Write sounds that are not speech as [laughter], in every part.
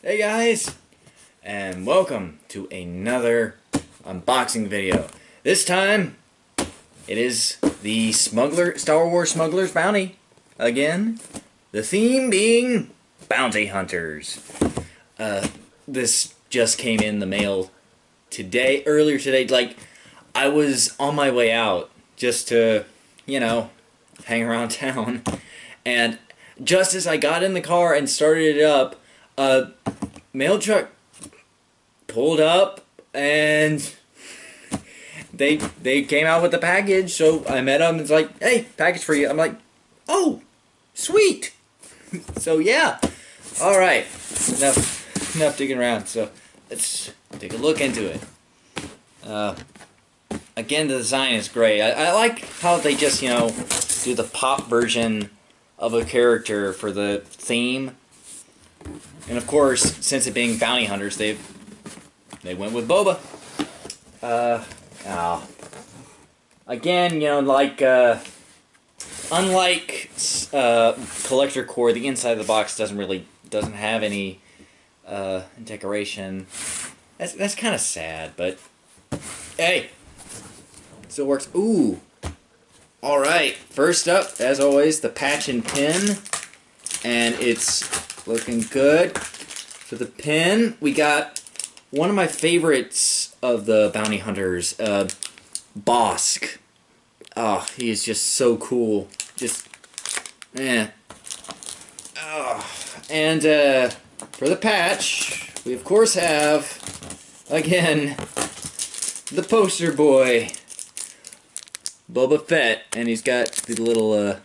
Hey guys, and welcome to another unboxing video. This time, it is the Smuggler Star Wars Smuggler's Bounty again. The theme being bounty hunters. Uh, this just came in the mail today, earlier today. Like, I was on my way out just to, you know, hang around [laughs] town, and just as I got in the car and started it up, a mail truck pulled up and they they came out with the package. So I met them. It's like, hey, package for you. I'm like, oh, sweet. [laughs] so yeah, all right. Enough enough digging around. So let's take a look into it. Uh, again, the design is great. I, I like how they just you know do the pop version of a character for the theme. And of course, since it being bounty hunters, they've they went with Boba. Uh, oh. Again, you know, like uh, unlike uh, Collector Corps, the inside of the box doesn't really doesn't have any uh, decoration. That's that's kind of sad, but hey, still works. Ooh, all right, first up, as always, the patch and pin. And it's looking good. For the pin, we got one of my favorites of the bounty hunters, uh, Bossk. Oh, he is just so cool. Just, eh. Oh. And uh, for the patch, we of course have, again, the poster boy. Boba Fett, and he's got the little, uh,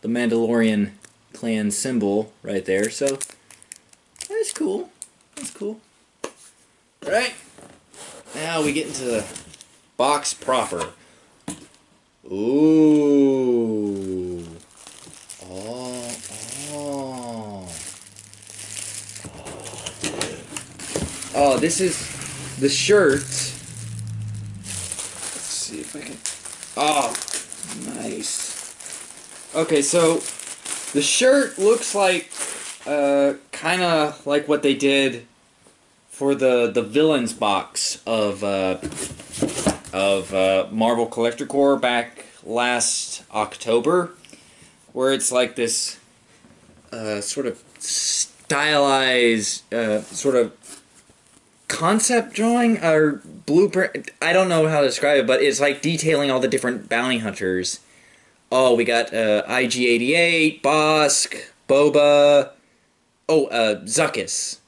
the Mandalorian clan symbol right there, so that's cool. That's cool. Alright, now we get into the box proper. Ooh. Oh, oh. Oh, this is the shirt. Let's see if I can. Oh, nice. Okay, so the shirt looks like uh, kind of like what they did for the the villains box of uh, of uh, Marvel Collector Corps back last October, where it's like this uh, sort of stylized uh, sort of concept drawing or blueprint. I don't know how to describe it, but it's like detailing all the different bounty hunters. Oh, we got uh, IG-88, Bossk, Boba. Oh, uh, Zuckuss.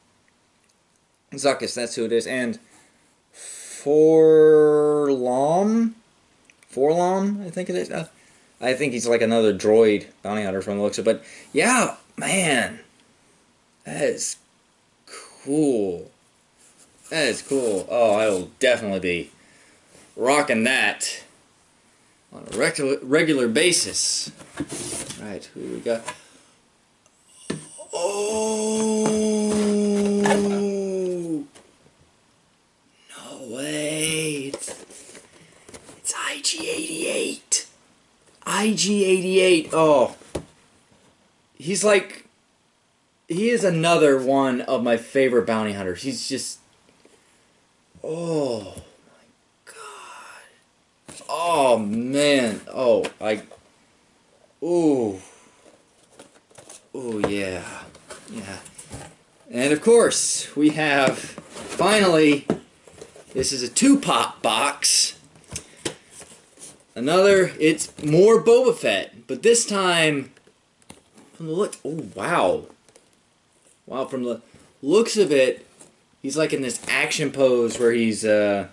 Zuckuss, that's who it is. And 4-LOM? 4-LOM, I think it is. Uh, I think he's like another droid bounty hunter from the looks of it. But yeah, man. That is cool. That is cool. Oh, I will definitely be rocking that on a regular regular basis. Right, who we got? Oh no way! It's, it's IG88. IG88. Oh, he's like he is another one of my favorite bounty hunters. He's just oh. Oh man. Oh, I Ooh. Oh yeah. Yeah. And of course, we have finally this is a two-pop box. Another, it's more Boba Fett, but this time from the look, oh wow. Wow, from the looks of it, he's like in this action pose where he's uh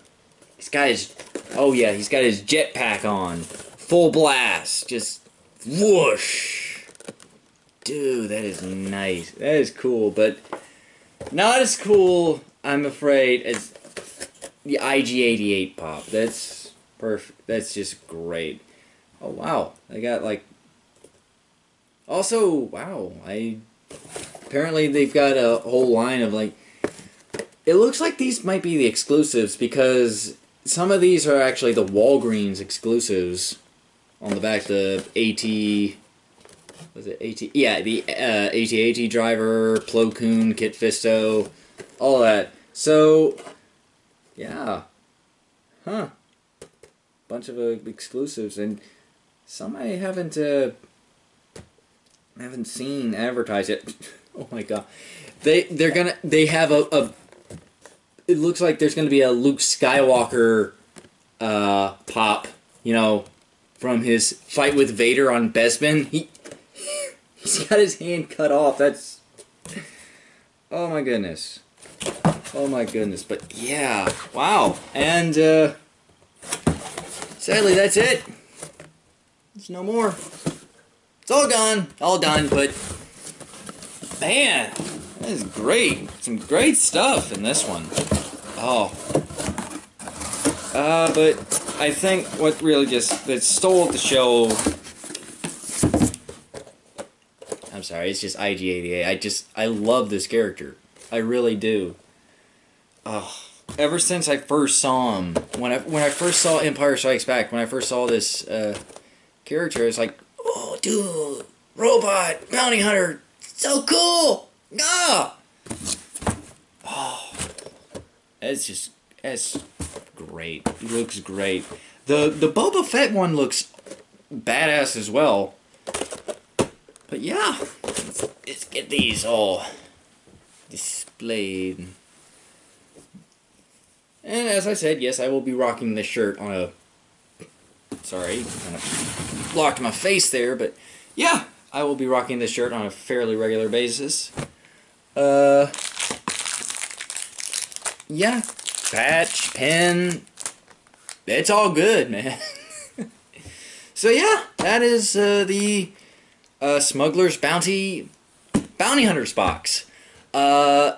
he's got his oh yeah, he's got his jetpack on. Full blast. Just whoosh. Dude, that is nice. That is cool, but not as cool, I'm afraid, as the IG88 pop. That's perfect. That's just great. Oh wow, I got like. Also, wow, I apparently they've got a whole line of like. It looks like these might be the exclusives because some of these are actually the Walgreens exclusives on the back. The AT was it AT? Yeah, the uh, AT-AT driver, Plo Koon, Kit Fisto, all that. So, yeah, huh? Bunch of uh, exclusives and some I haven't uh, haven't seen advertised yet. [laughs] oh my god, they they're gonna they have a, a it looks like there's gonna be a Luke Skywalker uh, pop, you know, from his fight with Vader on Bespin. He [laughs] he's got his hand cut off. That's oh my goodness, oh my goodness. But yeah, wow. And uh, sadly, that's it. There's no more. It's all gone, all done. But man, that is great. Some great stuff in this one. Oh. Uh, but I think what really just that stole the show. I'm sorry, it's just IG88. I just I love this character. I really do. Oh, ever since I first saw him, when I when I first saw Empire Strikes Back, when I first saw this uh, character, it's like, oh, dude, robot bounty hunter, so cool. Ah. Oh, it's just it's great. He looks great. The the Boba Fett one looks badass as well. But yeah, let's, let's get these all displayed. And as I said, yes, I will be rocking this shirt on a. Sorry, kind of blocked my face there, but yeah, I will be rocking this shirt on a fairly regular basis. Uh, yeah, patch, pen, it's all good, man. [laughs] so yeah, that is uh, the uh, Smuggler's Bounty Bounty Hunters box. Uh,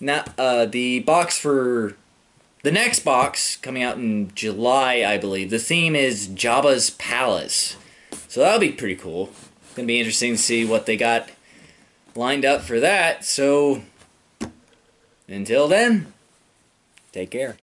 now uh, the box for the next box coming out in July, I believe. The theme is Jabba's Palace, so that'll be pretty cool. Gonna be interesting to see what they got lined up for that. So until then, take care.